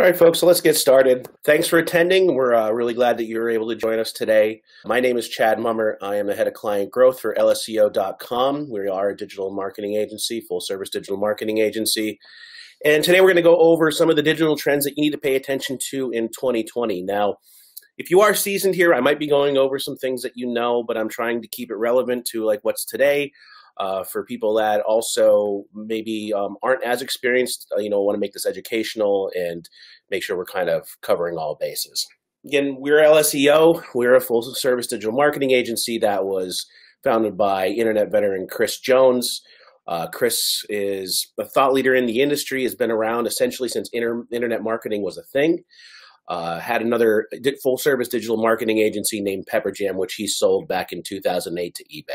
All right, folks, so let's get started. Thanks for attending. We're uh, really glad that you were able to join us today. My name is Chad Mummer. I am the head of client growth for LSEO.com. We are a digital marketing agency, full service digital marketing agency. And today we're going to go over some of the digital trends that you need to pay attention to in 2020. Now, if you are seasoned here, I might be going over some things that you know, but I'm trying to keep it relevant to like what's today uh, for people that also maybe um, aren't as experienced, uh, you know, want to make this educational and make sure we're kind of covering all bases. Again, we're LSEO. We're a full service digital marketing agency that was founded by internet veteran Chris Jones. Uh, Chris is a thought leader in the industry, has been around essentially since inter- internet marketing was a thing. Uh, had another full service digital marketing agency named Pepperjam, which he sold back in 2008 to eBay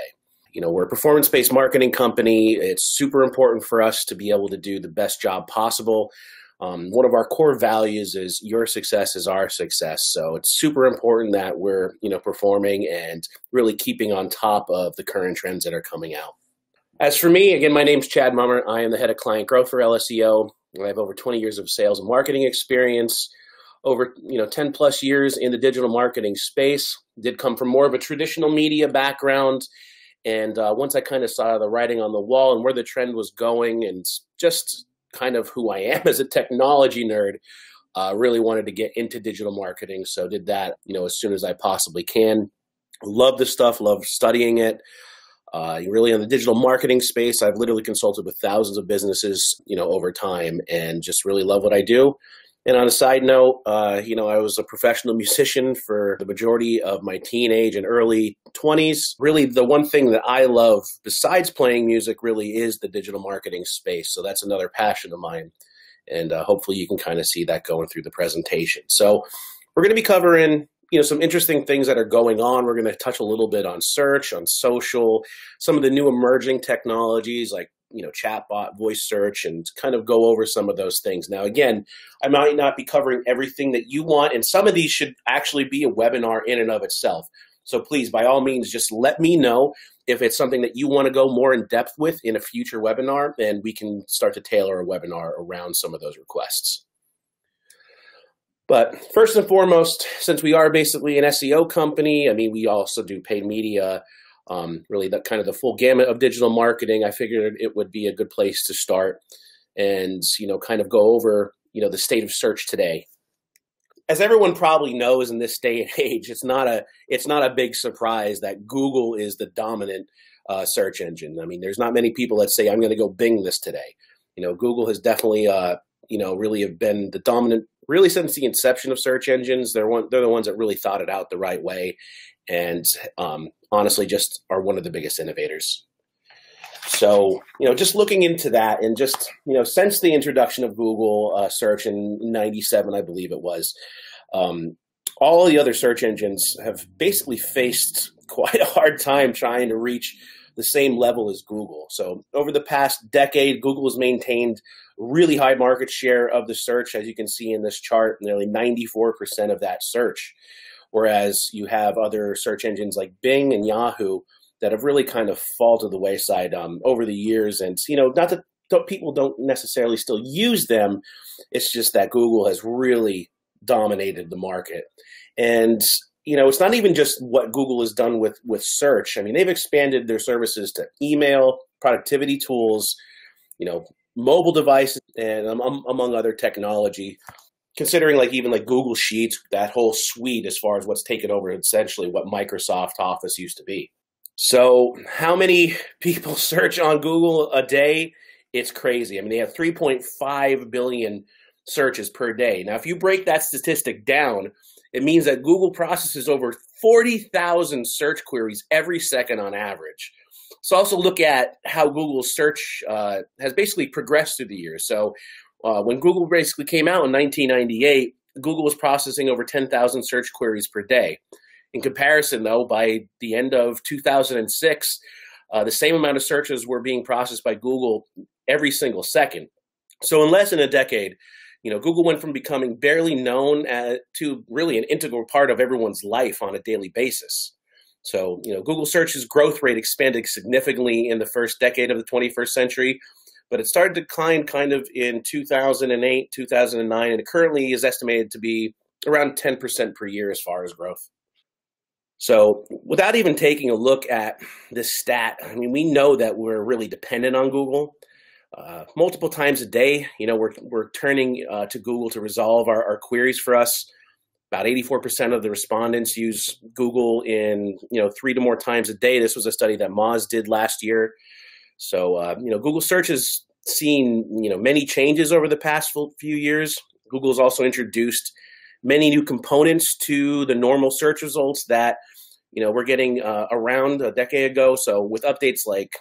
you know, we're a performance based marketing company. It's super important for us to be able to do the best job possible. Um, one of our core values is your success is our success. So it's super important that we're, you know, performing and really keeping on top of the current trends that are coming out. As for me, again, my name's Chad Mummer. I am the head of client growth for LSEO. I have over 20 years of sales and marketing experience, over you know 10 plus years in the digital marketing space. Did come from more of a traditional media background and uh, once I kind of saw the writing on the wall and where the trend was going, and just kind of who I am as a technology nerd, uh, really wanted to get into digital marketing. So did that, you know, as soon as I possibly can. Love the stuff, love studying it. Uh, really in the digital marketing space, I've literally consulted with thousands of businesses, you know, over time, and just really love what I do. And on a side note, uh, you know, I was a professional musician for the majority of my teenage and early 20s. Really, the one thing that I love besides playing music really is the digital marketing space. So that's another passion of mine. And uh, hopefully you can kind of see that going through the presentation. So we're going to be covering you know some interesting things that are going on we're going to touch a little bit on search on social some of the new emerging technologies like you know chatbot voice search and kind of go over some of those things. Now again i might not be covering everything that you want and some of these should actually be a webinar in and of itself. So please by all means just let me know if it's something that you want to go more in depth with in a future webinar and we can start to tailor a webinar around some of those requests. But first and foremost since we are basically an seo company i mean we also do paid media um, really the kind of the full gamut of digital marketing. I figured it would be a good place to start and you know kind of go over you know the state of search today. As everyone probably knows in this day and age, it's not a it's not a big surprise that Google is the dominant uh, search engine. I mean, there's not many people that say I'm going to go Bing this today. You know, Google has definitely uh, you know really have been the dominant really since the inception of search engines. They're one they're the ones that really thought it out the right way and um, honestly just are one of the biggest innovators. So, you know, just looking into that and just, you know, since the introduction of Google uh, search in 97, I believe it was, um, all the other search engines have basically faced quite a hard time trying to reach the same level as Google. So, over the past decade, Google has maintained really high market share of the search, as you can see in this chart, nearly 94% of that search. Whereas you have other search engines like Bing and Yahoo that have really kind of fallen to the wayside um, over the years. And, you know, not that people don't necessarily still use them, it's just that Google has really dominated the market. And, you know, it's not even just what Google has done with, with search. I mean, they've expanded their services to email, productivity tools, you know, mobile devices, and um, among other technology considering like even like Google Sheets, that whole suite as far as what's taken over essentially what Microsoft Office used to be. So, how many people search on Google a day? It's crazy. I mean, they have 3.5 billion searches per day. Now, if you break that statistic down, it means that Google processes over 40,000 search queries every second on average. So, also look at how Google's search uh, has basically progressed through the years. So, uh, when Google basically came out in 1998, Google was processing over 10,000 search queries per day. In comparison, though, by the end of 2006, uh, the same amount of searches were being processed by Google every single second. So, in less than a decade, you know, Google went from becoming barely known to really an integral part of everyone's life on a daily basis. So, you know, Google search's growth rate expanded significantly in the first decade of the 21st century, but it started to decline kind of in 2008, 2009, and it currently is estimated to be around 10% per year as far as growth. So, without even taking a look at this stat, I mean, we know that we're really dependent on Google. Uh, multiple times a day, you know, we're, we're turning uh, to Google to resolve our, our queries for us. About 84% of the respondents use Google in, you know, three to more times a day. This was a study that Moz did last year. So, uh, you know, Google search has seen, you know, many changes over the past few years. Google's also introduced many new components to the normal search results that you know we're getting uh, around a decade ago. So with updates like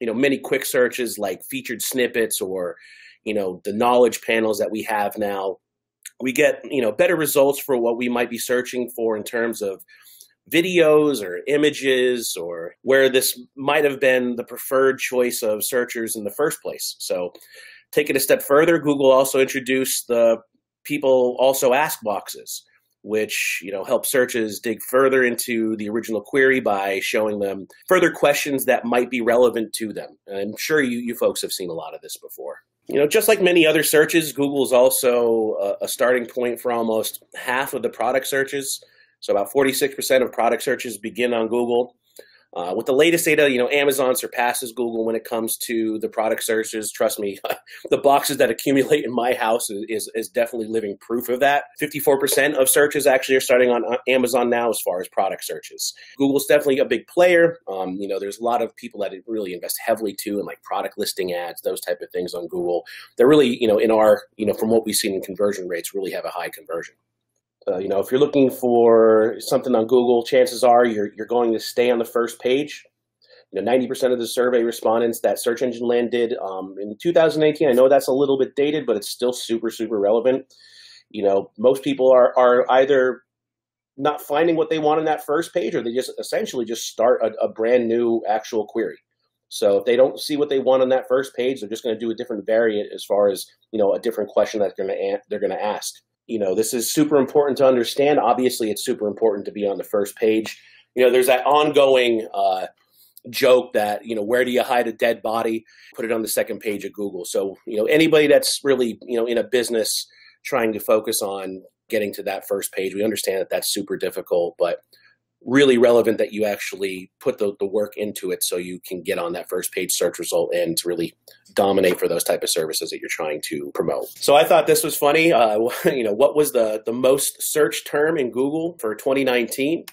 you know many quick searches like featured snippets or you know the knowledge panels that we have now, we get you know better results for what we might be searching for in terms of videos or images or where this might have been the preferred choice of searchers in the first place. So take it a step further, Google also introduced the people also ask boxes, which you know help searches dig further into the original query by showing them further questions that might be relevant to them. I'm sure you, you folks have seen a lot of this before. You know, just like many other searches, Google is also a, a starting point for almost half of the product searches. So about 46% of product searches begin on Google. Uh, with the latest data, you know, Amazon surpasses Google when it comes to the product searches. Trust me, the boxes that accumulate in my house is, is, is definitely living proof of that. 54% of searches actually are starting on Amazon now as far as product searches. Google's definitely a big player. Um, you know, there's a lot of people that really invest heavily too in like product listing ads, those type of things on Google. They're really, you know, in our, you know, from what we've seen in conversion rates, really have a high conversion. Uh, you know, if you're looking for something on Google, chances are you're you're going to stay on the first page. You know, 90% of the survey respondents that Search Engine Land did um, in 2018. I know that's a little bit dated, but it's still super super relevant. You know, most people are are either not finding what they want in that first page, or they just essentially just start a, a brand new actual query. So if they don't see what they want on that first page, they're just going to do a different variant as far as you know a different question that they're going to they're going to ask you know, this is super important to understand. Obviously, it's super important to be on the first page. You know, there's that ongoing uh, joke that, you know, where do you hide a dead body? Put it on the second page of Google. So, you know, anybody that's really, you know, in a business trying to focus on getting to that first page, we understand that that's super difficult, but really relevant that you actually put the, the work into it so you can get on that first page search result and to really dominate for those type of services that you're trying to promote. So I thought this was funny. Uh, you know, what was the, the most search term in Google for 2019?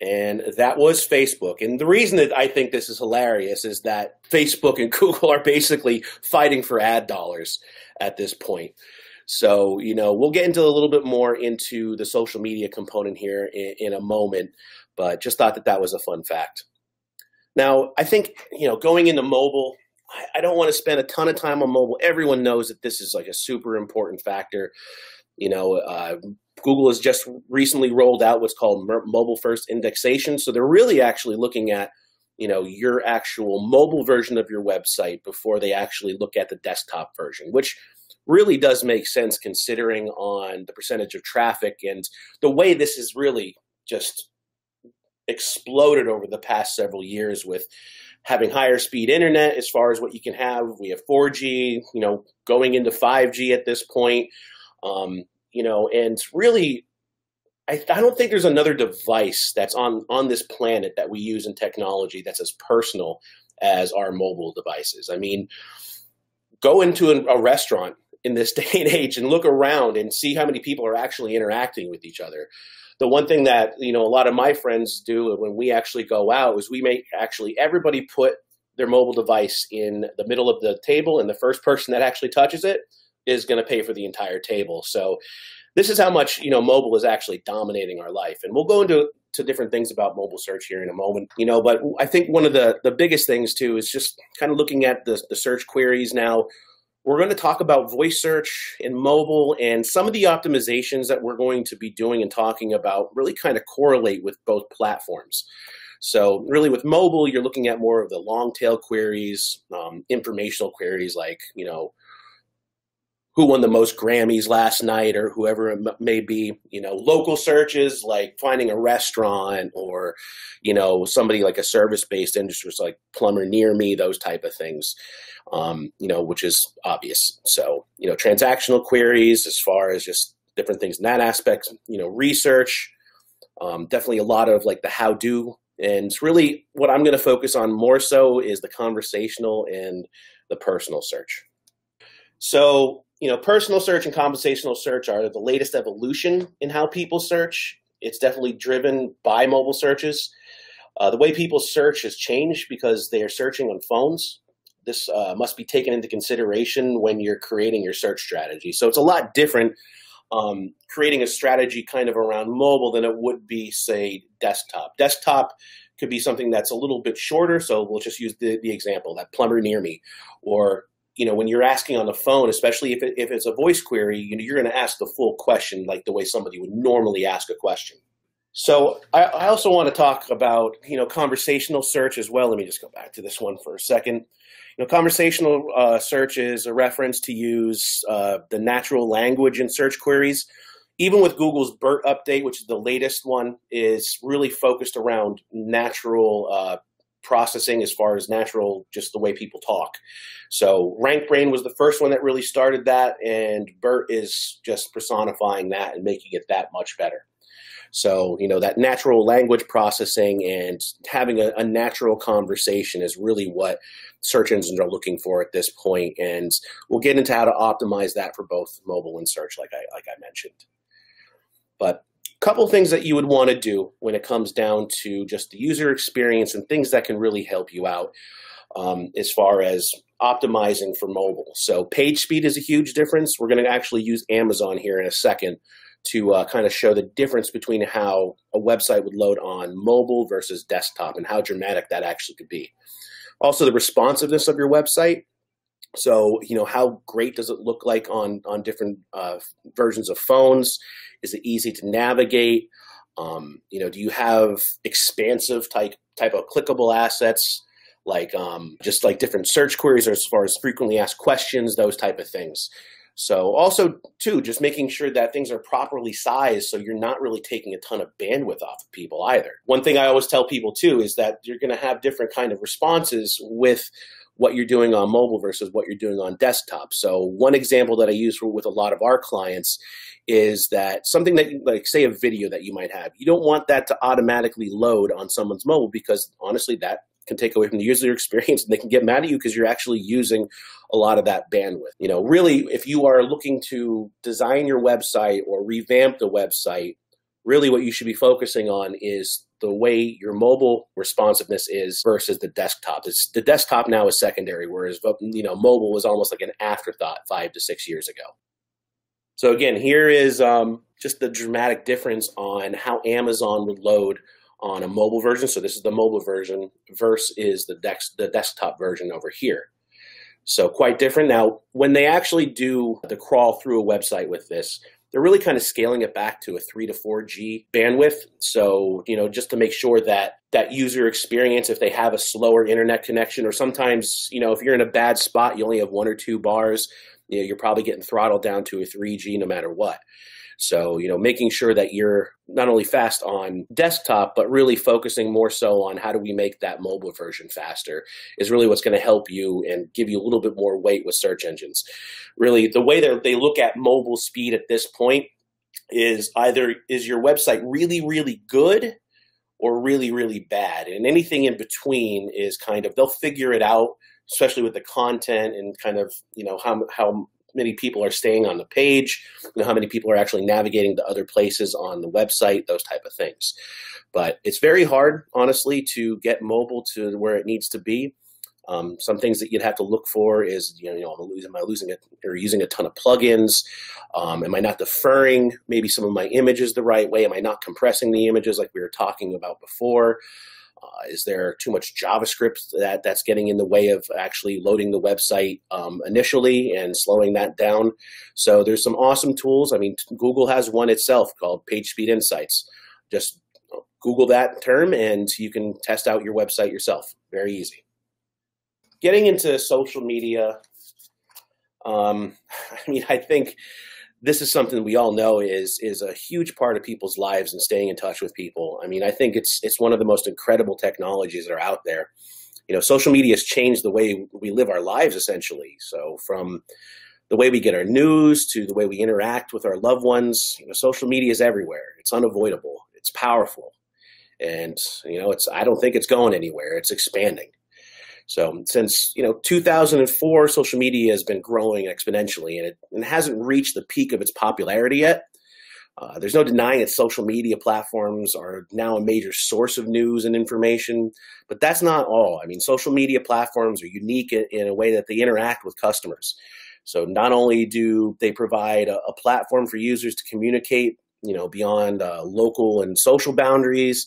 And that was Facebook. And the reason that I think this is hilarious is that Facebook and Google are basically fighting for ad dollars at this point. So, you know, we'll get into a little bit more into the social media component here in, in a moment but just thought that that was a fun fact. Now, I think, you know, going into mobile, I, don't want to spend a ton of time on mobile. Everyone knows that this is like a super important factor. You know, uh, Google has just recently rolled out what's called mobile first indexation. So they're really actually looking at, you know, your actual mobile version of your website before they actually look at the desktop version, which really does make sense considering on the percentage of traffic and the way this is really just exploded over the past several years with having higher speed internet as far as what you can have. We have 4G, you know, going into 5G at this point. Um, you know, and really, I, I don't think there's another device that's on on this planet that we use in technology that's as personal as our mobile devices. I mean, go into a, a restaurant in this day and age and look around and see how many people are actually interacting with each other the one thing that you know a lot of my friends do when we actually go out is we make actually everybody put their mobile device in the middle of the table, and the first person that actually touches it is going to pay for the entire table. So this is how much you know mobile is actually dominating our life, and we'll go into to different things about mobile search here in a moment. You know, but I think one of the the biggest things too is just kind of looking at the the search queries now we're going to talk about voice search and mobile and some of the optimizations that we're going to be doing and talking about really kind of correlate with both platforms. So really with mobile, you're looking at more of the long tail queries, um, informational queries like, you know, who won the most Grammys last night or whoever it may be. You know, local searches like finding a restaurant or, you know, somebody like a service based industry like plumber near me, those type of things, um, you know, which is obvious. So, you know, transactional queries as far as just different things in that aspect, you know, research, um, definitely a lot of like the how do. And really what I'm going to focus on more so is the conversational and the personal search. So you know, personal search and conversational search are the latest evolution in how people search. It's definitely driven by mobile searches. Uh, the way people search has changed because they are searching on phones. This uh, must be taken into consideration when you're creating your search strategy. So it's a lot different um, creating a strategy kind of around mobile than it would be, say, desktop. Desktop could be something that's a little bit shorter. So we'll just use the, the example that plumber near me or you know, when you're asking on the phone, especially if, it, if it's a voice query, you know, you're going to ask the full question like the way somebody would normally ask a question. So I, I, also want to talk about, you know, conversational search as well. Let me just go back to this one for a second. You know, conversational uh, search is a reference to use uh, the natural language in search queries. Even with Google's BERT update, which is the latest one, is really focused around natural uh, processing as far as natural, just the way people talk. So RankBrain was the first one that really started that, and BERT is just personifying that and making it that much better. So, you know, that natural language processing and having a, a, natural conversation is really what search engines are looking for at this point. And we'll get into how to optimize that for both mobile and search, like I, like I mentioned. But couple things that you would want to do when it comes down to just the user experience and things that can really help you out um, as far as optimizing for mobile. So page speed is a huge difference. We're going to actually use Amazon here in a second to uh, kind of show the difference between how a website would load on mobile versus desktop and how dramatic that actually could be. Also, the responsiveness of your website. So, you know, how great does it look like on on different uh, versions of phones? Is it easy to navigate? Um, you know, do you have expansive type type of clickable assets, like um, just like different search queries, or as far as frequently asked questions, those type of things. So also too, just making sure that things are properly sized so you're not really taking a ton of bandwidth off of people either. One thing I always tell people too is that you're going to have different kind of responses with what you're doing on mobile versus what you're doing on desktop. So one example that I use for, with a lot of our clients is that something that you, like say a video that you might have, you don't want that to automatically load on someone's mobile because honestly that can take away from the user experience and they can get mad at you because you're actually using a lot of that bandwidth. You know, really if you are looking to design your website or revamp the website, really what you should be focusing on is the way your mobile responsiveness is versus the desktop. It's, the desktop now is secondary, whereas you know mobile was almost like an afterthought five to six years ago. So again, here is um, just the dramatic difference on how Amazon would load on a mobile version. So this is the mobile version versus the, dex- the desktop version over here. So quite different. Now, when they actually do the crawl through a website with this, they're really kind of scaling it back to a 3 to 4G bandwidth. So, you know, just to make sure that that user experience, if they have a slower internet connection, or sometimes, you know, if you're in a bad spot, you only have one or two bars, you know, you're probably getting throttled down to a 3G no matter what. So, you know, making sure that you're not only fast on desktop, but really focusing more so on how do we make that mobile version faster is really what's going to help you and give you a little bit more weight with search engines. Really, the way that they look at mobile speed at this point is either is your website really, really good or really, really bad. And anything in between is kind of, they'll figure it out, especially with the content and kind of, you know, how, how many people are staying on the page, you know, how many people are actually navigating to other places on the website, those type of things. But it's very hard, honestly, to get mobile to where it needs to be. Um, some things that you'd have to look for is, you know, you know am, I losing, am I losing it or using a ton of plugins? Um, am I not deferring maybe some of my images the right way? Am I not compressing the images like we were talking about before? Uh, is there too much JavaScript that that's getting in the way of actually loading the website um, initially and slowing that down? So there's some awesome tools. I mean, Google has one itself called PageSpeed Insights. Just Google that term and you can test out your website yourself. Very easy. Getting into social media, Um, I mean, I think this is something we all know is is a huge part of people's lives and staying in touch with people. I mean, I think it's it's one of the most incredible technologies that are out there. You know, social media has changed the way we live our lives essentially. So from the way we get our news to the way we interact with our loved ones, you know, social media is everywhere. It's unavoidable. It's powerful. And you know, it's I don't think it's going anywhere. It's expanding. So since you know 2004, social media has been growing exponentially, and it, hasn't reached the peak of its popularity yet. Uh, there's no denying that social media platforms are now a major source of news and information, but that's not all. I mean, social media platforms are unique in, in a way that they interact with customers. So not only do they provide a, a platform for users to communicate, you know, beyond uh, local and social boundaries,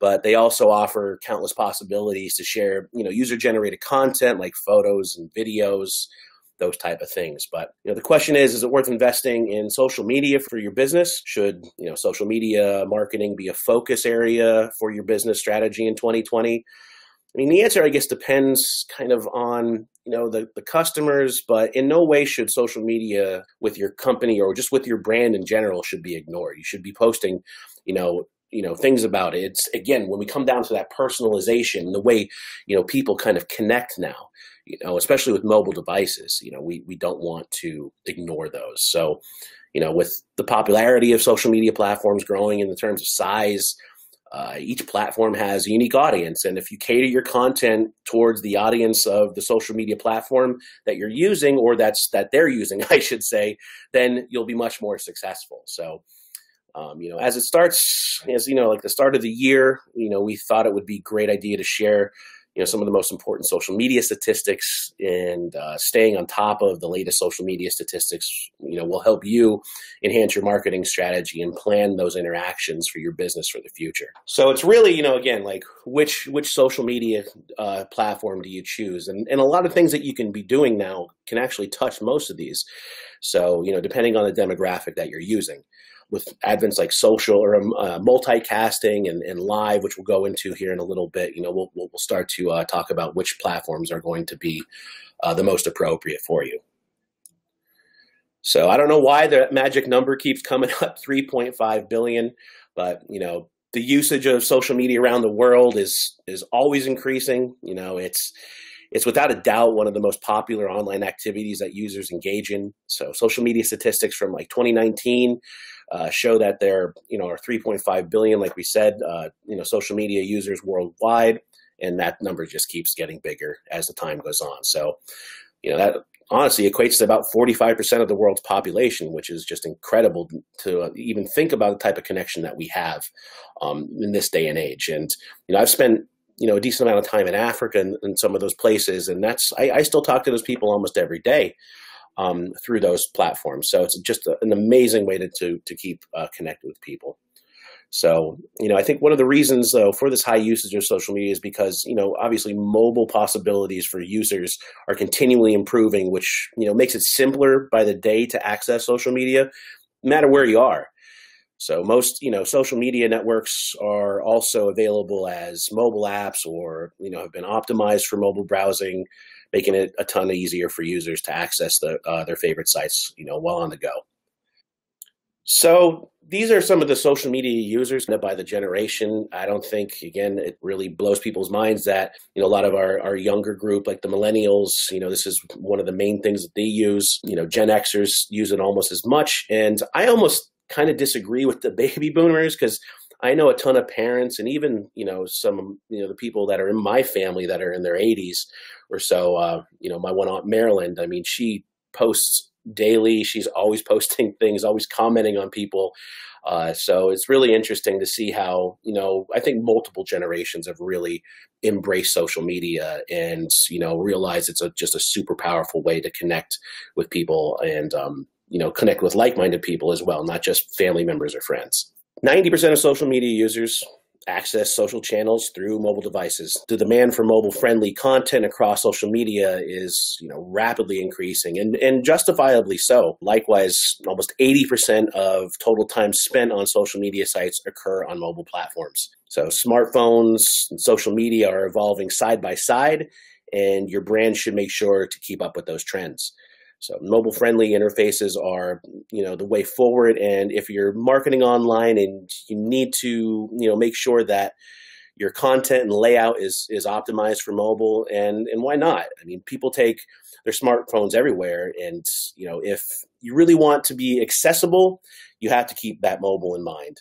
but they also offer countless possibilities to share, you know, user generated content like photos and videos, those type of things. But you know, the question is, is it worth investing in social media for your business? Should you know social media marketing be a focus area for your business strategy in 2020? I mean, the answer, I guess, depends kind of on you know the, the customers, but in no way should social media with your company or just with your brand in general should be ignored. You should be posting, you know, you know things about it. It's again when we come down to that personalization the way you know people kind of connect now you know especially with mobile devices you know we we don't want to ignore those. So you know with the popularity of social media platforms growing in the terms of size uh, each platform has a unique audience. And if you cater your content towards the audience of the social media platform that you're using or that's that they're using i should say then you'll be much more successful. So um, you know, as it starts, as you know, like the start of the year, you know, we thought it would be a great idea to share, you know, some of the most important social media statistics and uh, staying on top of the latest social media statistics, you know, will help you enhance your marketing strategy and plan those interactions for your business for the future. So it's really, you know, again, like which which social media uh, platform do you choose? And and a lot of things that you can be doing now can actually touch most of these. So you know, depending on the demographic that you're using with advents like social or um, uh, multicasting and, and live, which we'll go into here in a little bit, you know, we'll, we'll start to uh, talk about which platforms are going to be uh, the most appropriate for you. So I don't know why the magic number keeps coming up 3.5 billion, but you know, the usage of social media around the world is is always increasing. You know, it's it's without a doubt one of the most popular online activities that users engage in. So social media statistics from like 2019 uh, show that there, you know, are 3.5 billion, like we said, uh, you know, social media users worldwide, and that number just keeps getting bigger as the time goes on. So, you know, that honestly equates to about 45% of the world's population, which is just incredible to even think about the type of connection that we have um, in this day and age. And, you know, I've spent, you know, a decent amount of time in Africa and, and some of those places, and that's, I, I still talk to those people almost every day um, through those platforms. So it's just a, an amazing way to to, to keep uh, connected with people. So, you know, I think one of the reasons though for this high usage of social media is because, you know, obviously mobile possibilities for users are continually improving, which, you know, makes it simpler by the day to access social media, no matter where you are. So most, you know, social media networks are also available as mobile apps or, you know, have been optimized for mobile browsing making it a ton easier for users to access the, uh, their favorite sites, you know, while on the go. So these are some of the social media users by the generation. I don't think, again, it really blows people's minds that, you know, a lot of our, our younger group, like the millennials, you know, this is one of the main things that they use. You know, Gen Xers use it almost as much. And I almost kind of disagree with the baby boomers because I know a ton of parents and even, you know, some, you know, the people that are in my family that are in their 80s or so. Uh, you know, my one aunt Marilyn, I mean, she posts daily. She's always posting things, always commenting on people. Uh, so it's really interesting to see how, you know, I think multiple generations have really embraced social media and, you know, realize it's a, just a super powerful way to connect with people and, um, you know, connect with like minded people as well, not just family members or friends. 90% of social media users access social channels through mobile devices. The demand for mobile friendly content across social media is, you know, rapidly increasing and, and justifiably so. Likewise, almost 80% of total time spent on social media sites occur on mobile platforms. So smartphones and social media are evolving side by side and your brand should make sure to keep up with those trends. So mobile friendly interfaces are, you know, the way forward. And if you're marketing online and you need to, you know, make sure that your content and layout is is optimized for mobile and and why not i mean people take their smartphones everywhere and you know if you really want to be accessible you have to keep that mobile in mind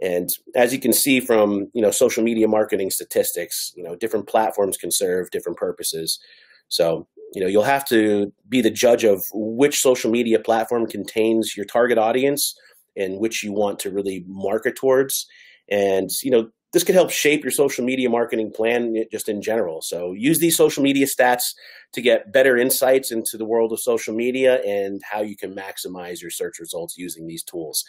and as you can see from you know social media marketing statistics you know different platforms can serve different purposes so you know you'll have to be the judge of which social media platform contains your target audience and which you want to really market towards and you know this could help shape your social media marketing plan just in general. So use these social media stats to get better insights into the world of social media and how you can maximize your search results using these tools.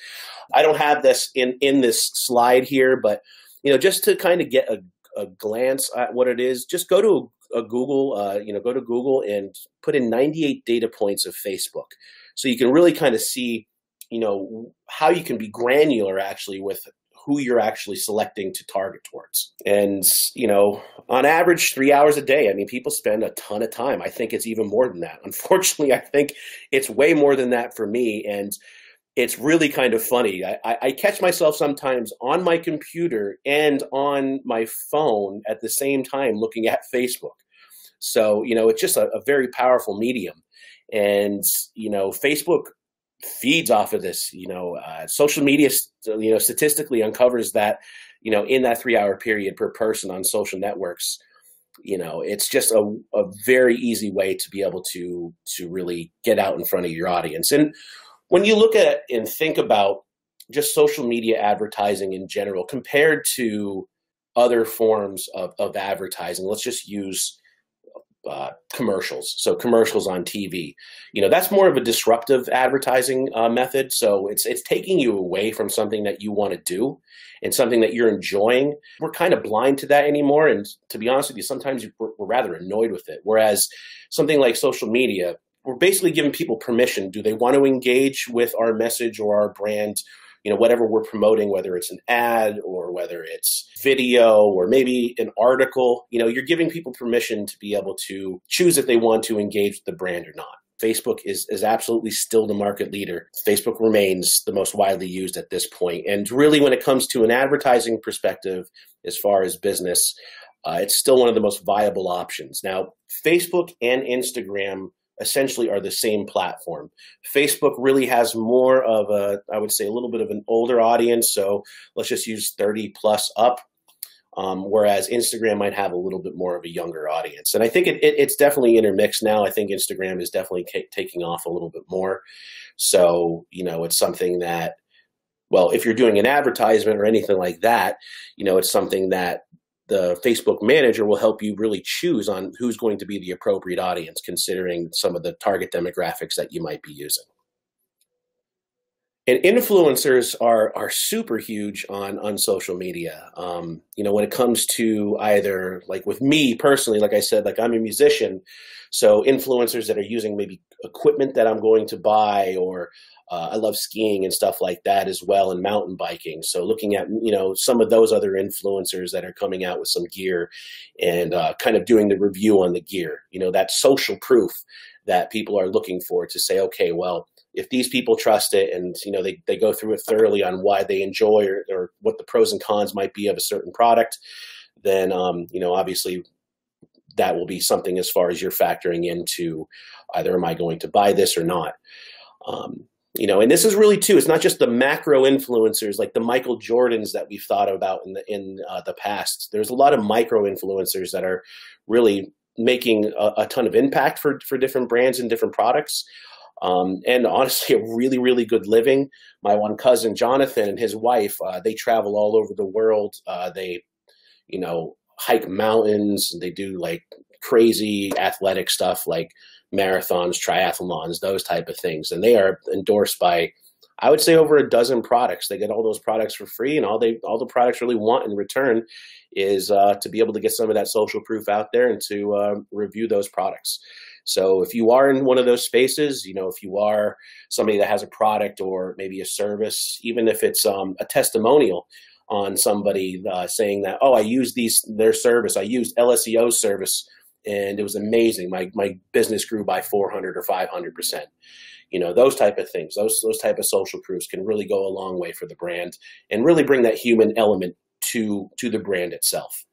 I don't have this in in this slide here, but you know, just to kind of get a, a glance at what it is, just go to a, Google, uh, you know, go to Google and put in 98 data points of Facebook, so you can really kind of see you know how you can be granular actually with who you're actually selecting to target towards. And, you know, on average, three hours a day. I mean, people spend a ton of time. I think it's even more than that. Unfortunately, I think it's way more than that for me. And it's really kind of funny. I, I, catch myself sometimes on my computer and on my phone at the same time looking at Facebook. So, you know, it's just a, a very powerful medium. And, you know, Facebook feeds off of this. You know, uh, social media, you know, statistically uncovers that, you know, in that three hour period per person on social networks, you know, it's just a, a very easy way to be able to to really get out in front of your audience. And when you look at and think about just social media advertising in general compared to other forms of, of advertising, let's just use uh, commercials. So commercials on TV, you know, that's more of a disruptive advertising uh, method. So it's it's taking you away from something that you want to do and something that you're enjoying. We're kind of blind to that anymore, and to be honest with you, sometimes we're, we're rather annoyed with it. Whereas something like social media, we're basically giving people permission. Do they want to engage with our message or our brand? you know whatever we're promoting whether it's an ad or whether it's video or maybe an article you know you're giving people permission to be able to choose if they want to engage with the brand or not Facebook is, is absolutely still the market leader. Facebook remains the most widely used at this point. And really, when it comes to an advertising perspective, as far as business, uh, it's still one of the most viable options. Now, Facebook and Instagram essentially are the same platform. Facebook really has more of a, I would say, a little bit of an older audience. So let's just use 30 plus up. Um, whereas Instagram might have a little bit more of a younger audience. And I think it, it, it's definitely intermixed now. I think Instagram is definitely taking off a little bit more. So, you know, it's something that, well, if you're doing an advertisement or anything like that, you know, it's something that the Facebook manager will help you really choose on who's going to be the appropriate audience, considering some of the target demographics that you might be using. And influencers are are super huge on on social media. Um, you know, when it comes to either like with me personally, like I said, like I'm a musician, so influencers that are using maybe equipment that I'm going to buy or uh, I love skiing and stuff like that as well, and mountain biking. So looking at you know some of those other influencers that are coming out with some gear, and uh, kind of doing the review on the gear. You know that social proof that people are looking for to say, okay, well, if these people trust it, and you know they they go through it thoroughly on why they enjoy or, or what the pros and cons might be of a certain product, then um, you know obviously that will be something as far as you're factoring into either am I going to buy this or not. Um, you know and this is really too it's not just the macro influencers like the michael jordans that we've thought about in the in uh, the past. There's a lot of micro influencers that are really making a, a, ton of impact for for different brands and different products. Um, and honestly a really really good living. My one cousin jonathan and his wife uh, they travel all over the world. Uh, they you know hike mountains. They do like crazy athletic stuff like marathons, triathlons, those type of things. And they are endorsed by, I would say, over a dozen products. They get all those products for free, and all they all the products really want in return is uh, to be able to get some of that social proof out there and to uh, review those products. So if you are in one of those spaces, you know, if you are somebody that has a product or maybe a service, even if it's um, a testimonial on somebody uh, saying that, oh, I use these their service, I used LSEO's service and it was amazing. My my business grew by 400 or 500 percent. You know, those type of things, those those type of social proofs can really go a long way for the brand and really bring that human element to to the brand itself.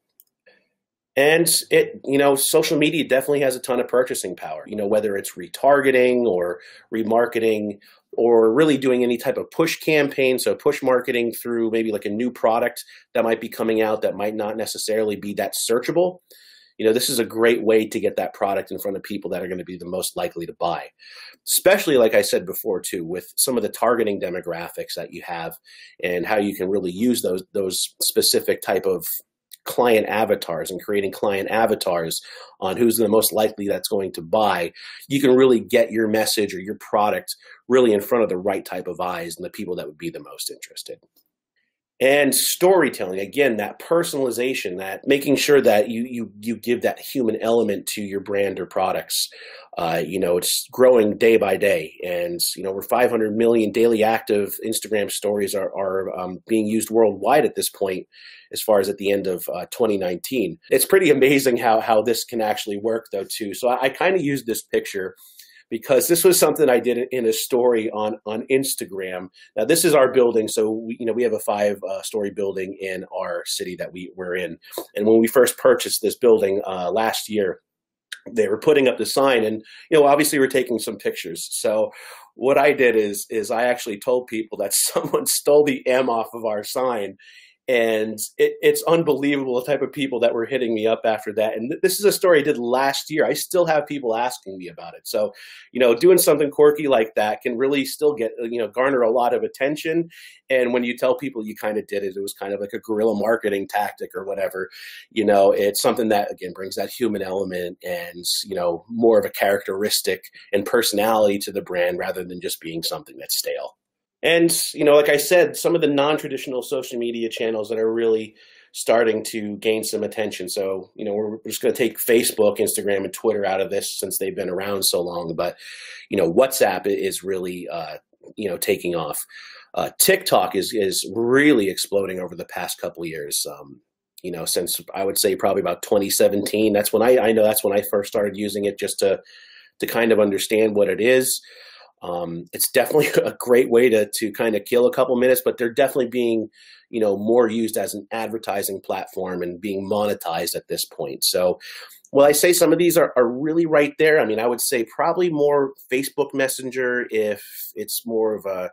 And it, you know, social media definitely has a ton of purchasing power. You know, whether it's retargeting or remarketing or really doing any type of push campaign. So push marketing through maybe like a new product that might be coming out that might not necessarily be that searchable. You know, this is a great way to get that product in front of people that are going to be the most likely to buy. Especially, like I said before, too, with some of the targeting demographics that you have and how you can really use those those specific type of client avatars and creating client avatars on who's the most likely that's going to buy, you can really get your message or your product really in front of the right type of eyes and the people that would be the most interested and storytelling. Again that personalization that making sure that you you you give that human element to your brand or products. Uh, you know it's growing day by day. And you know we're 500 million daily active instagram stories are, are um, being used worldwide at this point as far as at the end of uh, 2019 it's pretty amazing how how this can actually work though too. So i, I kind of use this picture because this was something I did in a story on on Instagram. Now this is our building, so we, you know we have a five uh, story building in our city that we we're in, and when we first purchased this building uh, last year, they were putting up the sign, and you know obviously we're taking some pictures. So what I did is is I actually told people that someone stole the M off of our sign and it, it's unbelievable the type of people that were hitting me up after that. And th- this is a story i did last year. I still have people asking me about it. So you know doing something quirky like that can really still get uh, you know garner a lot of attention. And when you tell people you kind of did it it was kind of like a guerrilla marketing tactic or whatever. You know it's something that again brings that human element and you know more of a characteristic and personality to the brand rather than just being something that's stale and, you know, like I said, some of the non traditional social media channels that are really starting to gain some attention. So, you know, we're, just going to take Facebook, Instagram, and Twitter out of this since they've been around so long. But, you know, WhatsApp is really, uh, you know, taking off. Uh, TikTok is is really exploding over the past couple years. Um, you know, since I would say probably about 2017. That's when I I know that's when I first started using it just to to kind of understand what it is. Um, it's definitely a great way to to kind of kill a couple minutes, but they're definitely being, you know, more used as an advertising platform and being monetized at this point. So, well, I say some of these are, are really right there. I mean, I would say probably more Facebook Messenger if it's more of a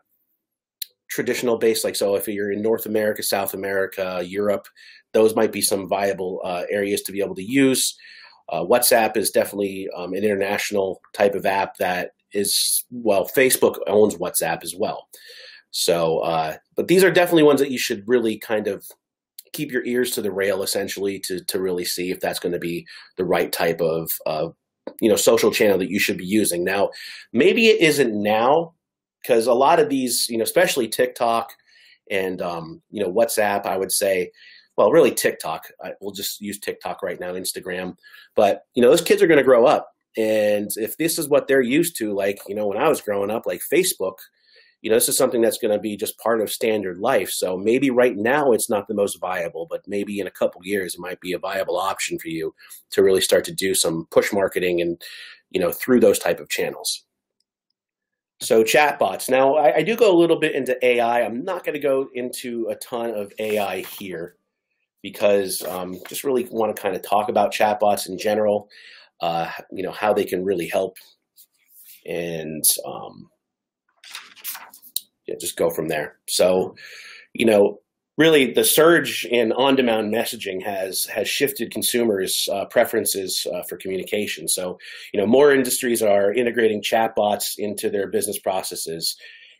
traditional base. Like, so if you're in North America, South America, Europe, those might be some viable uh, areas to be able to use. Uh, WhatsApp is definitely um, an international type of app that is well, Facebook owns WhatsApp as well. So, uh, but these are definitely ones that you should really kind of keep your ears to the rail, essentially, to to really see if that's going to be the right type of uh, you know social channel that you should be using. Now, maybe it isn't now because a lot of these, you know, especially TikTok and um, you know WhatsApp, I would say. Well, really TikTok. I, we'll just use TikTok right now, Instagram. But you know, those kids are going to grow up and if this is what they're used to, like, you know, when I was growing up, like Facebook, you know, this is something that's going to be just part of standard life. So maybe right now it's not the most viable, but maybe in a couple years it might be a viable option for you to really start to do some push marketing and, you know, through those type of channels. So chatbots. Now I, I do go a little bit into AI. I'm not going to go into a ton of AI here because um, just really want to kind of talk about chatbots in general uh, you know, how they can really help and um, yeah, just go from there. So, you know, really the surge in on-demand messaging has has shifted consumers' uh, preferences uh, for communication. So, you know, more industries are integrating chatbots into their business processes.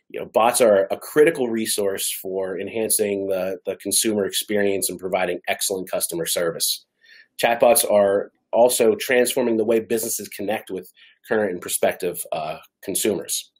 You know, bots are a critical resource for enhancing the, the consumer experience and providing excellent customer service. Chatbots are also transforming the way businesses connect with current and prospective uh, consumers.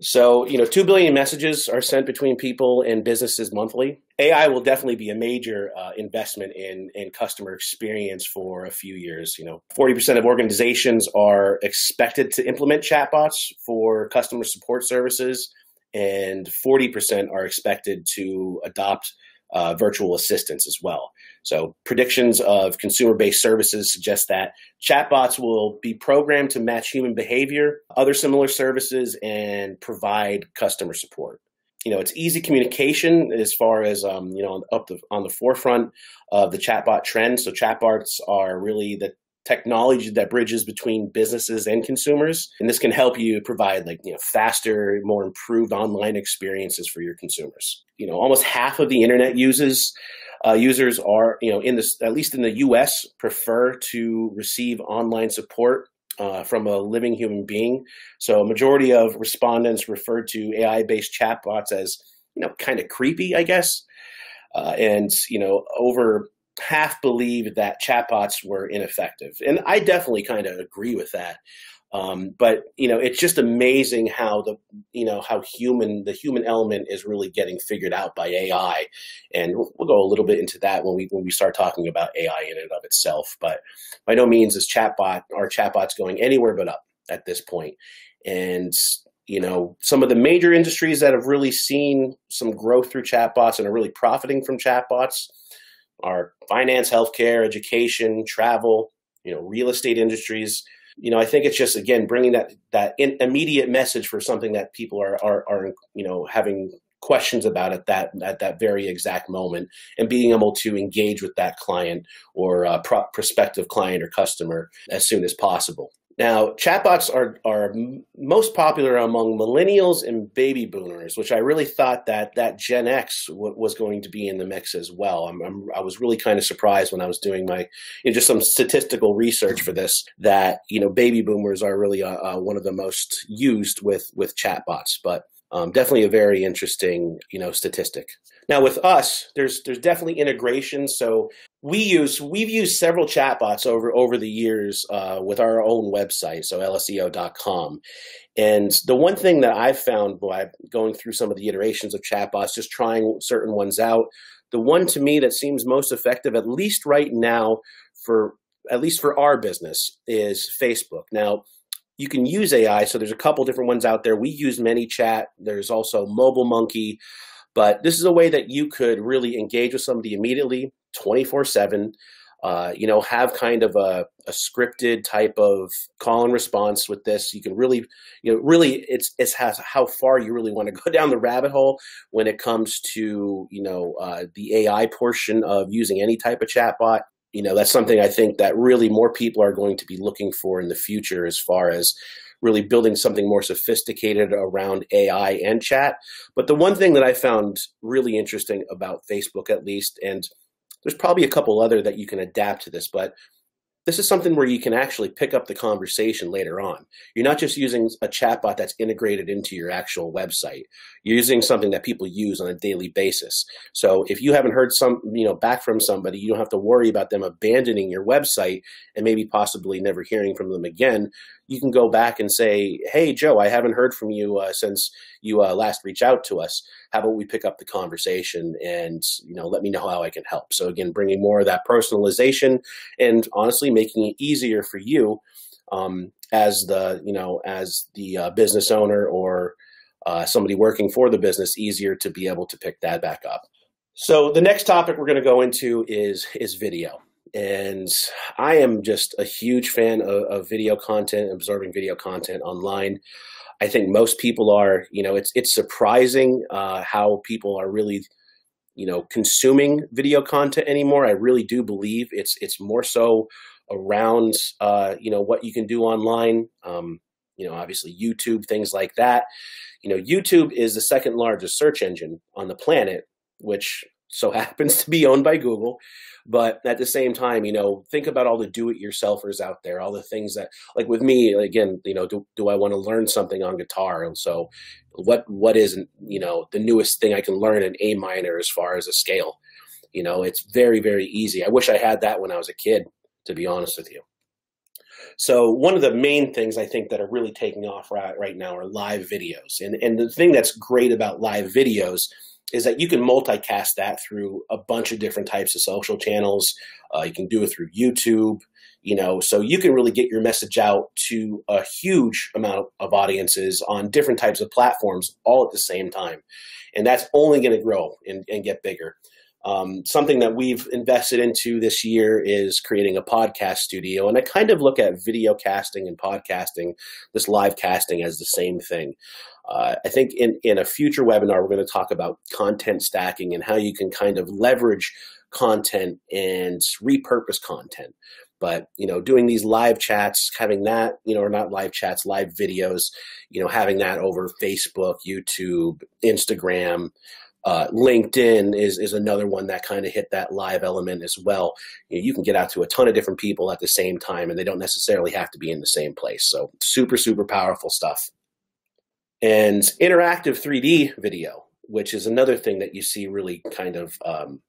So, you know, 2 billion messages are sent between people and businesses monthly. AI will definitely be a major uh, investment in, in customer experience for a few years. You know, 40% of organizations are expected to implement chatbots for customer support services, and 40% are expected to adopt uh, virtual assistants as well. So predictions of consumer-based services suggest that chatbots will be programmed to match human behavior, other similar services, and provide customer support. You know, it's easy communication as far as um, you know up the, on the forefront of the chatbot trend. So chatbots are really the technology that bridges between businesses and consumers and this can help you provide like you know faster more improved online experiences for your consumers you know almost half of the internet uses uh, users are you know in this at least in the us prefer to receive online support uh, from a living human being so a majority of respondents refer to ai based chatbots as you know kind of creepy i guess uh, and you know over half believed that chatbots were ineffective. And I definitely kind of agree with that. Um, but you know, it's just amazing how the you know how human the human element is really getting figured out by AI, and we'll, we'll go a little bit into that when we when we start talking about AI in and of itself. But by no means is chatbot our chatbots going anywhere but up at this point. And you know, some of the major industries that have really seen some growth through chatbots and are really profiting from chatbots are finance, healthcare, education, travel, you know, real estate industries. You know, I think it's just again bringing that that immediate message for something that people are are are you know having questions about at that at that very exact moment and being able to engage with that client or uh, pro- prospective client or customer as soon as possible now, chatbots are are most popular among millennials and baby boomers, which I really thought that that Gen X was going to be in the mix as well. I'm, I'm, i was really kind of surprised when I was doing my you know, just some statistical research for this that you know baby boomers are really uh, uh, one of the most used with with chatbots, but um, definitely a very interesting you know statistic. Now with us, there's there's definitely integration. So we use we've used several chatbots over over the years uh, with our own website, so lseo.com. And the one thing that I've found by going through some of the iterations of chatbots, just trying certain ones out, the one to me that seems most effective, at least right now, for at least for our business, is Facebook. Now you can use AI. So there's a couple different ones out there. We use ManyChat. There's also Mobile Monkey. But this is a way that you could really engage with somebody immediately, 24 7. Uh, you know, have kind of a, a, scripted type of call and response with this. You can really, you know, really, it's it's has how far you really want to go down the rabbit hole when it comes to you know uh, the AI portion of using any type of chatbot. You know, that's something I think that really more people are going to be looking for in the future as far as really building something more sophisticated around AI and chat. But the one thing that I found really interesting about Facebook, at least, and there's probably a couple other that you can adapt to this, but this is something where you can actually pick up the conversation later on. You're not just using a chatbot that's integrated into your actual website. You're using something that people use on a daily basis. So if you haven't heard some, you know, back from somebody, you don't have to worry about them abandoning your website and maybe possibly never hearing from them again you can go back and say, "Hey, Joe, I haven't heard from you uh, since you uh, last reached out to us. How about we pick up the conversation and you know let me know how I can help?" So again, bringing more of that personalization and honestly making it easier for you um, as the you know as the uh, business owner or uh, somebody working for the business, easier to be able to pick that back up. So the next topic we're going to go into is is video and I am just a huge fan of, of, video content, absorbing video content online. I think most people are. You know, it's it's surprising uh, how people are really, you know, consuming video content anymore. I really do believe it's it's more so around uh, you know what you can do online. Um, you know, obviously YouTube, things like that. You know, YouTube is the second largest search engine on the planet, which so happens to be owned by Google. But at the same time, you know, think about all the do-it-yourselfers out there, all the things that, like with me, again, you know, do, do I want to learn something on guitar? And so, what what is you know the newest thing I can learn in A minor as far as a scale? You know, it's very very easy. I wish I had that when I was a kid, to be honest with you. So one of the main things I think that are really taking off right, right now are live videos. And and the thing that's great about live videos is that you can multicast that through a bunch of different types of social channels. Uh, you can do it through YouTube, you know, so you can really get your message out to a huge amount of audiences on different types of platforms all at the same time. And that's only going to grow and, and, get bigger. Um, something that we've invested into this year is creating a podcast studio. And I kind of look at video casting and podcasting, this live casting, as the same thing. Uh, I think in, in a future webinar, we're going to talk about content stacking and how you can kind of leverage content and repurpose content. But you know, doing these live chats, having that, you know, or not live chats, live videos, you know, having that over Facebook, YouTube, Instagram, uh, LinkedIn is is another one that kind of hit that live element as well. You, know, you, can get out to a ton of different people at the same time, and they don't necessarily have to be in the same place. So super super powerful stuff. And interactive 3D video, which is another thing that you see really kind of um,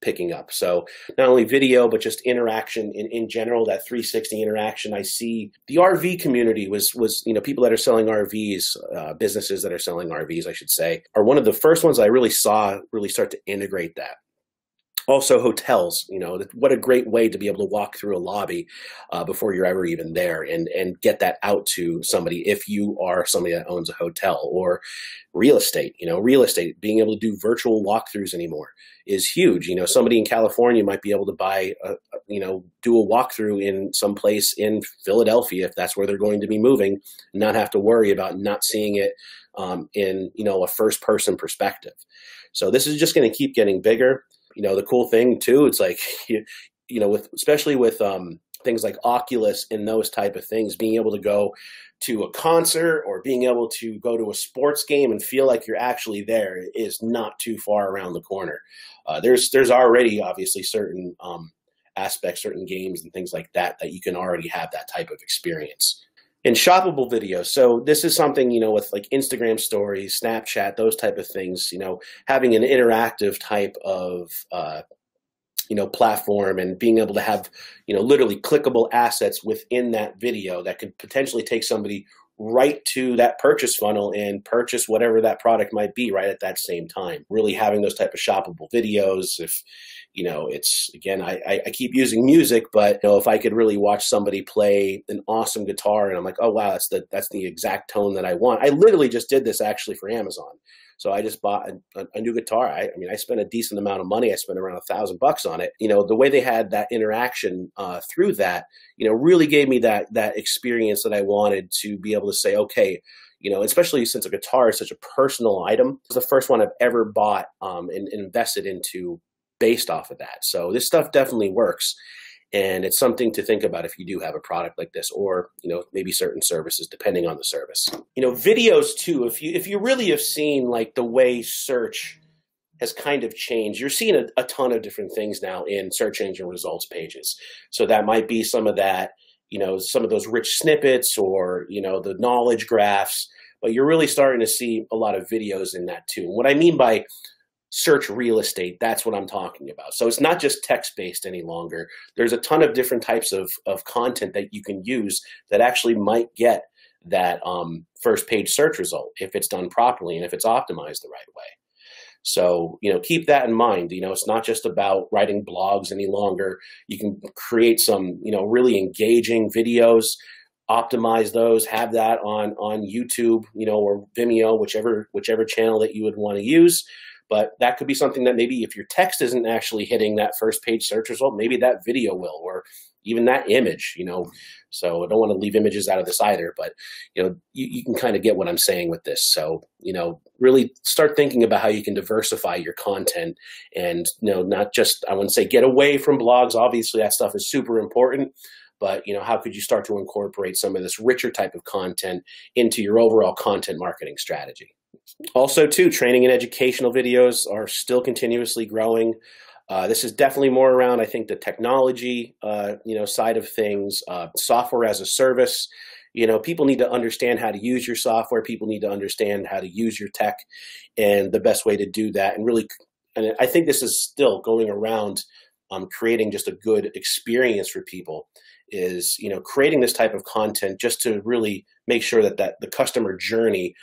picking up. So not only video, but just interaction in, in general, that 360 interaction. I see the RV community was, was you know, people that are selling RVs, uh, businesses that are selling RVs, I should say, are one of the first ones I really saw really start to integrate that also hotels you know what a great way to be able to walk through a lobby uh, before you're ever even there and and get that out to somebody if you are somebody that owns a hotel or real estate you know real estate being able to do virtual walkthroughs anymore is huge. You know somebody in california might be able to buy a, you know do a walkthrough in some place in philadelphia if that's where they're going to be moving not have to worry about not seeing it um, in you know a first person perspective. So this is just going to keep getting bigger you know, the cool thing too, it's like, you, you know, with especially with um, things like Oculus and those type of things, being able to go to a concert or being able to go to a sports game and feel like you're actually there is not too far around the corner. Uh, there's there's already obviously certain um, aspects, certain games and things like that that you can already have that type of experience and shoppable videos. So this is something, you know, with like Instagram stories, Snapchat, those type of things, you know, having an interactive type of, uh, you know, platform and being able to have, you know, literally clickable assets within that video that could potentially take somebody right to that purchase funnel and purchase whatever that product might be right at that same time. Really having those type of shoppable videos. If you know, it's again, I, I keep using music, but you know, if I could really watch somebody play an awesome guitar and I'm like, oh wow, that's the that's the exact tone that I want. I literally just did this actually for Amazon. So I just bought a, a new guitar. I, I, mean, I spent a decent amount of money. I spent around a thousand bucks on it. You know, the way they had that interaction uh, through that, you know, really gave me that that experience that I wanted to be able to say, okay, you know, especially since a guitar is such a personal item. It's the first one I've ever bought um, and, and invested into based off of that. So this stuff definitely works and it's something to think about if you do have a product like this or you know maybe certain services depending on the service. You know videos too if you if you really have seen like the way search has kind of changed you're seeing a, a ton of different things now in search engine results pages. So that might be some of that you know some of those rich snippets or you know the knowledge graphs but you're really starting to see a lot of videos in that too. And what i mean by search real estate. That's what I'm talking about. So it's not just text based any longer. There's a ton of different types of, of content that you can use that actually might get that um, first page search result if it's done properly and if it's optimized the right way. So, you know, keep that in mind. You know, it's not just about writing blogs any longer. You can create some, you know, really engaging videos, optimize those, have that on on YouTube, you know, or Vimeo, whichever whichever channel that you would want to use but that could be something that maybe if your text isn't actually hitting that first page search result, maybe that video will, or even that image, you know. So I don't want to leave images out of this either, but you know, you, you can kind of get what I'm saying with this. So, you know, really start thinking about how you can diversify your content and, you know, not just, I wouldn't say get away from blogs. Obviously that stuff is super important, but you know, how could you start to incorporate some of this richer type of content into your overall content marketing strategy? Also, too, training and educational videos are still continuously growing. Uh, this is definitely more around, I think, the technology, uh, you know, side of things, uh, software as a service. You know, people need to understand how to use your software. People need to understand how to use your tech, and the best way to do that. And really, and I think this is still going around, um, creating just a good experience for people. Is you know, creating this type of content just to really make sure that that the customer journey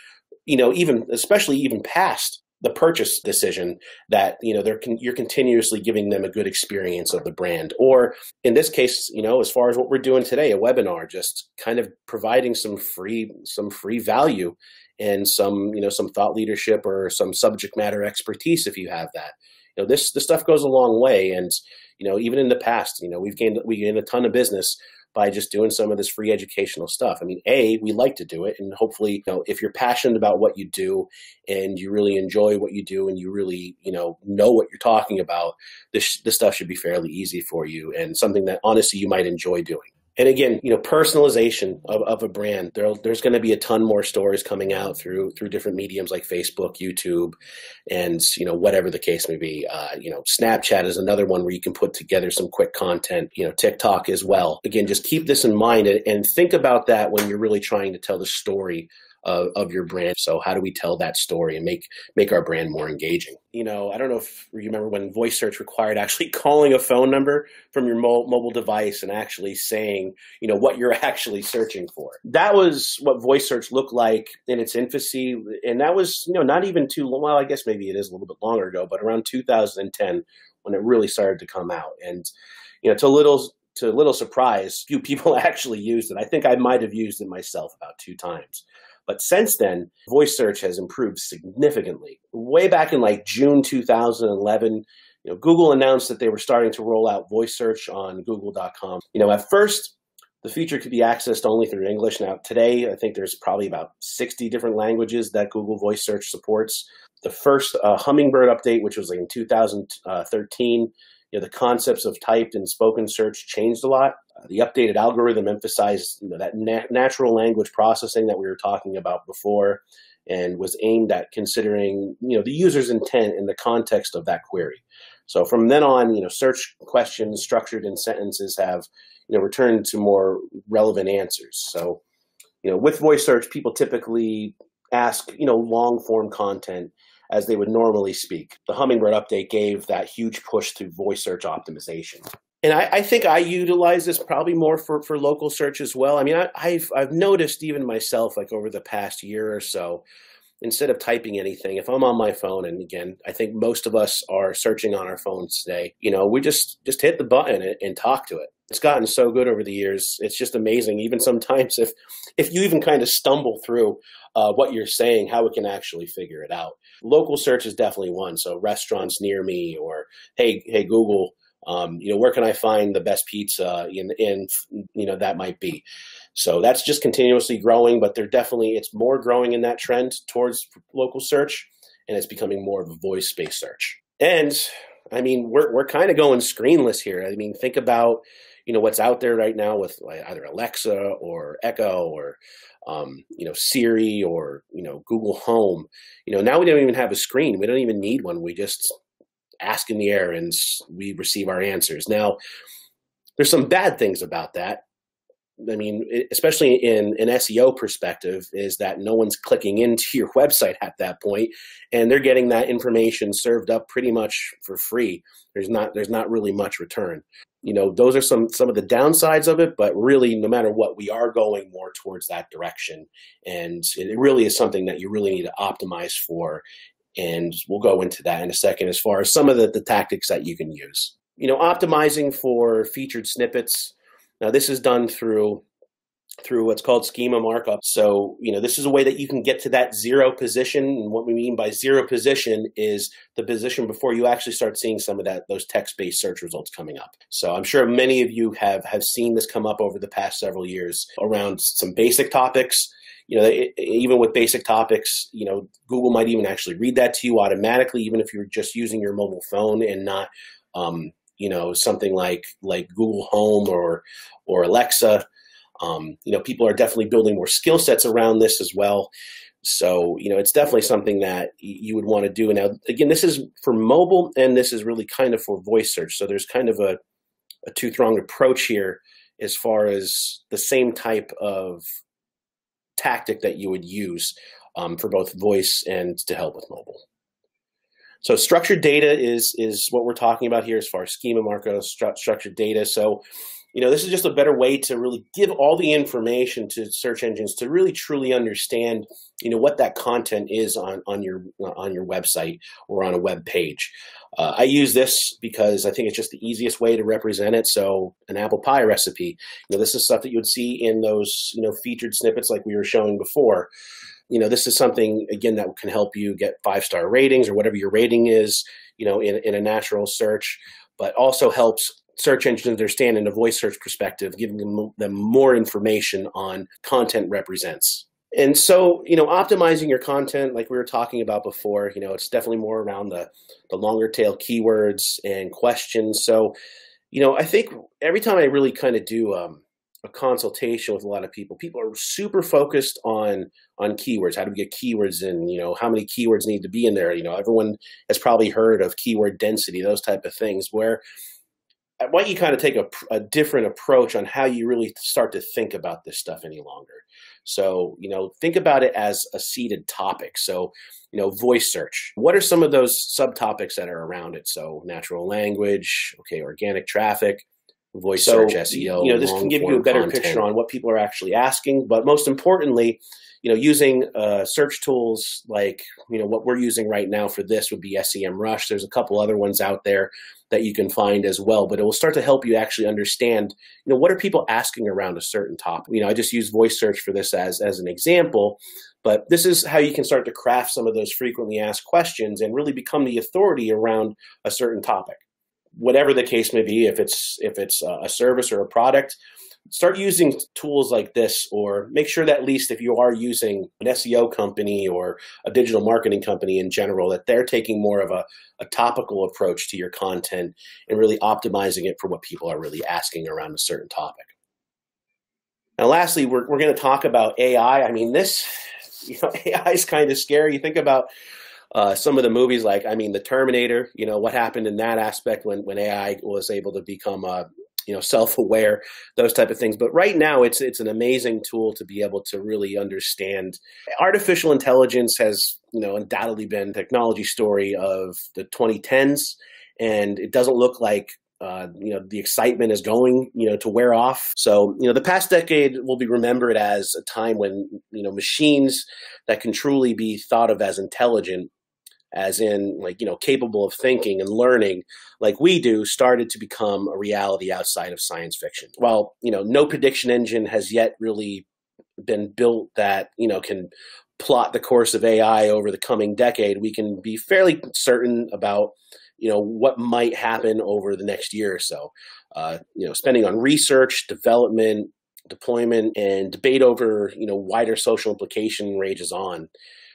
you know, even especially even past the purchase decision that you know they're con- you're continuously giving them a good experience of the brand. Or in this case you know as far as what we're doing today a webinar just kind of providing some free some free value and some you know some thought leadership or some subject matter expertise if you have that. You know this this stuff goes a long way. And you know even in the past you know we've gained we gained a ton of business by just doing some of this free educational stuff. I mean, A, we like to do it. And hopefully, you know, if you're passionate about what you do and you really enjoy what you do and you really, you know, know what you're talking about, this, this stuff should be fairly easy for you and something that honestly you might enjoy doing and again, you know, personalization of, of a brand. There, there's going to be a ton more stories coming out through through different mediums like Facebook, YouTube, and you know whatever the case may be. Uh, you know, Snapchat is another one where you can put together some quick content. You know, TikTok as well. Again, just keep this in mind and, and think about that when you're really trying to tell the story of, of your brand. So how do we tell that story and make make our brand more engaging? You know, I don't know if you remember when voice search required actually calling a phone number from your mo- mobile device and actually saying, you know, what you're actually searching for. That was what voice search looked like in its infancy, and that was, you know, not even too long. Well, I guess maybe it is a little bit longer ago, but around 2010 when it really started to come out. And you know, to little to little surprise, few people actually used it. I think I might have used it myself about two times. But since then, voice search has improved significantly. Way back in like June 2011, you know, Google announced that they were starting to roll out voice search on google.com. You know, at first, the feature could be accessed only through English. Now, today, I think there's probably about 60 different languages that Google Voice Search supports. The first uh, Hummingbird update, which was like in 2013, you know, the concepts of typed and spoken search changed a lot. Uh, the updated algorithm emphasized you know, that na- natural language processing that we were talking about before and was aimed at considering you know the user's intent in the context of that query. So from then on, you know, search questions structured in sentences have you know returned to more relevant answers. So you know, with voice search, people typically ask you know long form content as they would normally speak. The Hummingbird update gave that huge push to voice search optimization and I, I, think I utilize this probably more for, for local search as well. I mean, I, have I've noticed even myself, like over the past year or so, instead of typing anything, if I'm on my phone, and again, I think most of us are searching on our phones today. You know, we just just hit the button and, and talk to it. It's gotten so good over the years. It's just amazing. Even sometimes, if if you even kind of stumble through uh, what you're saying, how it can actually figure it out. Local search is definitely one. So restaurants near me, or hey hey Google um, you know, where can I find the best pizza? In, in you know, that might be. So that's just continuously growing, but they're definitely it's more growing in that trend towards local search, and it's becoming more of a voice-based search. And I mean, we're we're kind of going screenless here. I mean, think about you know what's out there right now with either Alexa or Echo or um, you know Siri or you know Google Home. You know now we don't even have a screen. We don't even need one. We just ask in the air and we receive our answers. Now, there's some bad things about that. I mean, especially in an SEO perspective, is that no one's clicking into your website at that point, and they're getting that information served up pretty much for free. There's not there's not really much return. You know, those are some some of the downsides of it, but really, no matter what, we are going more towards that direction, and it really is something that you really need to optimize for and we'll go into that in a second as far as some of the, the tactics that you can use. You know, optimizing for featured snippets. Now, this is done through through what's called schema markup. So, you know, this is a way that you can get to that zero position. And what we mean by zero position is the position before you actually start seeing some of that those text-based search results coming up. So I'm sure many of you have have seen this come up over the past several years around some basic topics you know, it, even with basic topics, you know, Google might even actually read that to you automatically, even if you're just using your mobile phone and not, um, you know, something like like Google Home or or Alexa. Um, you know, people are definitely building more skill sets around this as well. So, you know, it's definitely something that you would want to do. Now, again, this is for mobile and this is really kind of for voice search. So there's kind of a, a two pronged approach here as far as the same type of tactic that you would use um, for both voice and to help with mobile. So structured data is is what we're talking about here as far as schema markup, stru structured data. So, you know, this is just a better way to really give all the information to search engines to really truly understand, you know, what that content is on on your on your website or on a web page. Uh, I use this because I think it's just the easiest way to represent it. So an apple pie recipe, you know, this is stuff that you would see in those, you know, featured snippets like we were showing before. you know, this is something again that can help you get five star ratings or whatever your rating is, you know, in, in a natural search, but also helps search engines understand in a voice search perspective, giving them, them more information on content represents. And so, you know, optimizing your content, like we were talking about before, you know, it's definitely more around the, the longer tail keywords and questions. So, you know, I think every time I really kind of do um, a consultation with a lot of people, people are super focused on on keywords. How do we get keywords in? You know, how many keywords need to be in there? You know, everyone has probably heard of keyword density, those type of things. Where why don't you kind of take a, a, different approach on how you really start to think about this stuff any longer? So, you know, think about it as a seeded topic. So, you know, voice search. What are some of those subtopics that are around it? So, natural language, okay, organic traffic, voice so, search, SEO. You know, this can give you a better content. picture on what people are actually asking. But most importantly, you know, using uh, search tools like, you know, what we're using right now for this would be SEMrush. There's a couple other ones out there that you can find as well, but it will start to help you actually understand, you know, what are people asking around a certain topic. You know, I just use voice search for this as, as an example, but this is how you can start to craft some of those frequently asked questions and really become the authority around a certain topic whatever the case may be if it's if it's a service or a product start using tools like this or make sure that at least if you are using an SEO company or a digital marketing company in general that they're taking more of a, a topical approach to your content and really optimizing it for what people are really asking around a certain topic. Now lastly, we're, we're going to talk about AI. I mean, this, you know, AI is kind of scary. You think about uh, some of the movies like, I mean, The Terminator, you know, what happened in that aspect when, when AI was able to become a, you know self-aware those type of things. But right now it's it's an amazing tool to be able to really understand. Artificial intelligence has you know undoubtedly been technology story of the 2010s and it doesn't look like uh, you know the excitement is going you know to wear off. So you know the past decade will be remembered as a time when you know machines that can truly be thought of as intelligent as in like you know capable of thinking and learning like we do started to become a reality outside of science fiction. While you know no prediction engine has yet really been built that you know can plot the course of ai over the coming decade we can be fairly certain about you know what might happen over the next year or so. Uh, you know spending on research development deployment and debate over you know wider social implication rages on.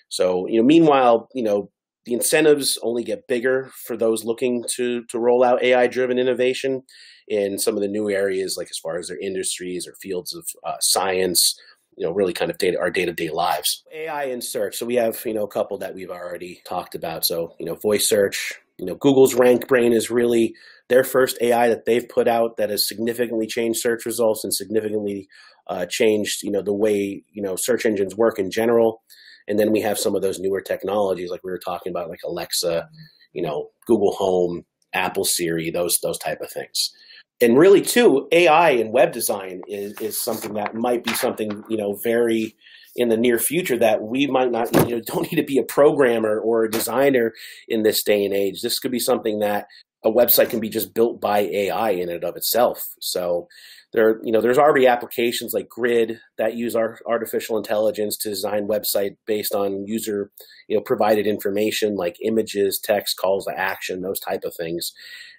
So you know meanwhile you know the incentives only get bigger for those looking to to roll out AI driven innovation in some of the new areas, like as far as their industries or fields of uh, science. You know, really kind of data our day to day lives. AI in search. So we have you know a couple that we've already talked about. So you know, voice search. You know, Google's RankBrain is really their first AI that they've put out that has significantly changed search results and significantly uh, changed you know the way you know search engines work in general. And then we have some of those newer technologies, like we were talking about, like Alexa, you know, Google Home, Apple Siri, those those type of things. And really, too, AI and web design is, is something that might be something you know very in the near future that we might not you know don't need to be a programmer or a designer in this day and age. This could be something that a website can be just built by AI in and of itself. So there, you know, there's already applications like Grid that use our artificial intelligence to design website based on user, you know, provided information like images, text, calls to action, those type of things,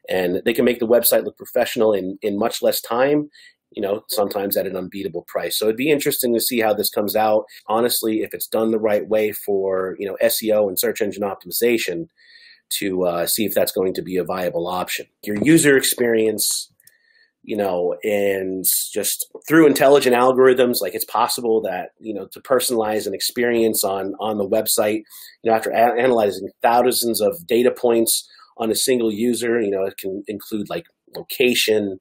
and they can make the website look professional in in much less time. You know, sometimes at an unbeatable price. So it'd be interesting to see how this comes out. Honestly, if it's done the right way for you know SEO and search engine optimization, to uh, see if that's going to be a viable option. Your user experience you know, and just through intelligent algorithms, like it's possible that, you know, to personalize an experience on, on the website, you know, after analyzing thousands of data points on a single user, you know, it can include like location,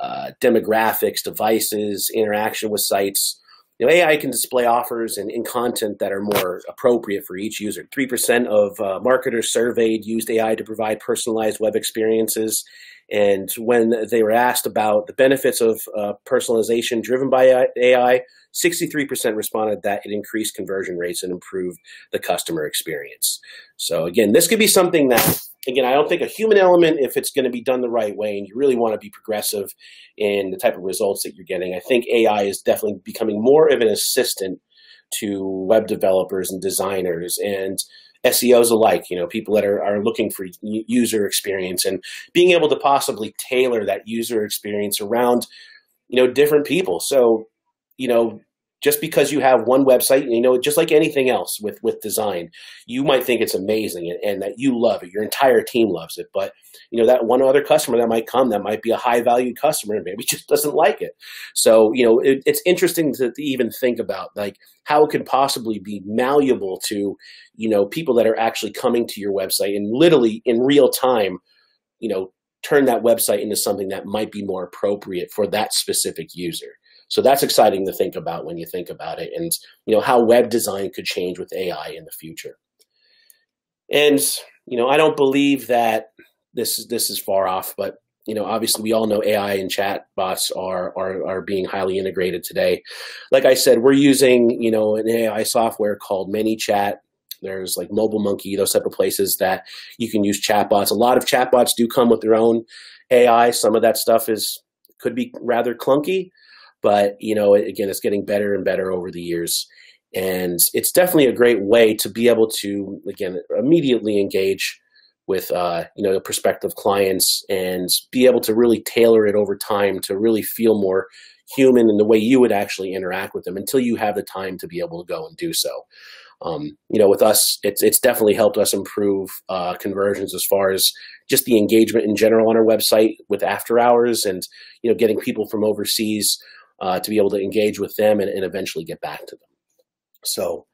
uh, demographics, devices, interaction with sites. You know, AI can display offers and, and content that are more appropriate for each user. 3% of uh, marketers surveyed used AI to provide personalized web experiences and when they were asked about the benefits of uh, personalization driven by AI, 63% responded that it increased conversion rates and improved the customer experience. So, again, this could be something that, again, I don't think a human element, if it's going to be done the right way and you really want to be progressive in the type of results that you're getting, I think AI is definitely becoming more of an assistant to web developers and designers and SEOs alike, you know, people that are, are looking for user experience and being able to possibly tailor that user experience around, you know, different people. So, you know, just because you have one website, and you know, just like anything else with with design, you might think it's amazing and, and, that you love it. Your entire team loves it, but you know that one other customer that might come that might be a high valued customer and maybe just doesn't like it. So you know, it, it's interesting to, to even think about like how it could possibly be malleable to you know people that are actually coming to your website and literally in real time, you know, turn that website into something that might be more appropriate for that specific user. So that's exciting to think about when you think about it and you know how web design could change with AI in the future. And you know, I don't believe that this is this is far off, but you know, obviously we all know AI and chat bots are, are are being highly integrated today. Like I said, we're using, you know, an AI software called ManyChat. There's like Mobile Monkey, those type of places that you can use chatbots. A lot of chatbots do come with their own AI. Some of that stuff is could be rather clunky, but you know, again, it's getting better and better over the years, and it's definitely a great way to be able to again immediately engage with uh, you know prospective clients and be able to really tailor it over time to really feel more human in the way you would actually interact with them until you have the time to be able to go and do so. Um, you know, with us, it's it's definitely helped us improve uh, conversions as far as just the engagement in general on our website with after hours and you know getting people from overseas uh, to be able to engage with them and, and eventually get back to them. So,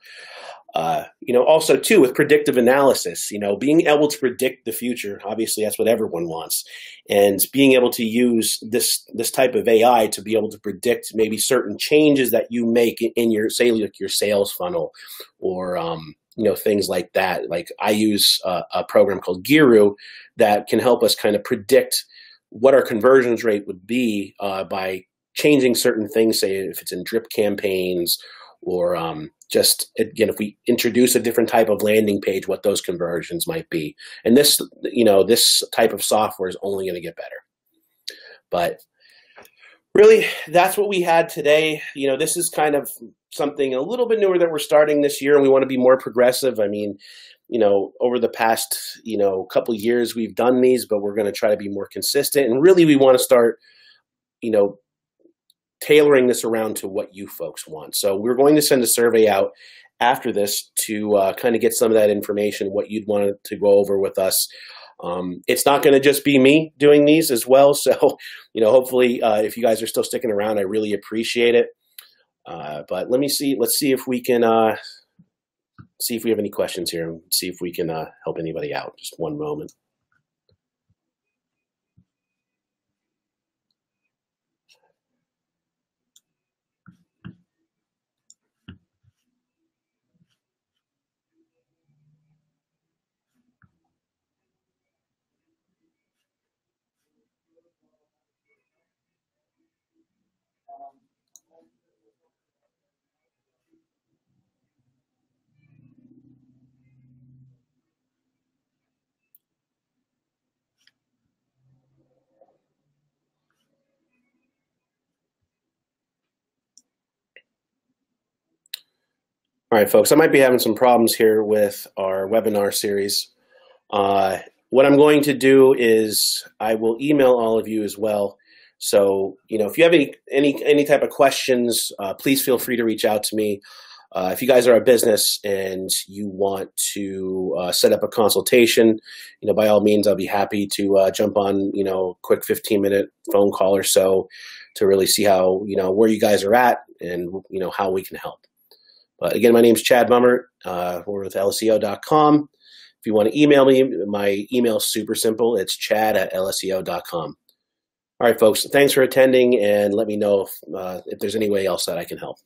uh, you know, also too with predictive analysis, you know, being able to predict the future. Obviously, that's what everyone wants, and being able to use this this type of AI to be able to predict maybe certain changes that you make in your say like your sales funnel, or um, you know things like that. Like I use a, a program called Giru that can help us kind of predict what our conversions rate would be uh, by changing certain things, say if it's in drip campaigns or um, just again if we introduce a different type of landing page, what those conversions might be. And this, you know, this type of software is only going to get better. But really, that's what we had today. You know, this is kind of something a little bit newer that we're starting this year, and we want to be more progressive. I mean, you know, over the past you know couple years, we've done these, but we're going to try to be more consistent. And really, we want to start, you know, tailoring this around to what you folks want. So we're going to send a survey out after this to uh, kind of get some of that information, what you'd want to go over with us. Um, it's not going to just be me doing these as well. So, you know, hopefully, uh, if you guys are still sticking around, I really appreciate it. Uh, but let me see. Let's see if we can uh, see if we have any questions here and see if we can uh, help anybody out. Just one moment. All right, folks, I might be having some problems here with our webinar series. Uh, what I'm going to do is I will email all of you as well. So, you know, if you have any any any type of questions, uh, please feel free to reach out to me. Uh, if you guys are a business and you want to uh, set up a consultation, you know, by all means, I'll be happy to uh, jump on, you know, quick 15 minute phone call or so to really see how, you know, where you guys are at and, you know, how we can help. But again, my name is Chad Mummer. Uh, we're with lseo.com. If you want to email me, my email is super simple. It's chad at lseo.com. All right, folks, thanks for attending, and let me know if, uh, if there's any way else that I can help.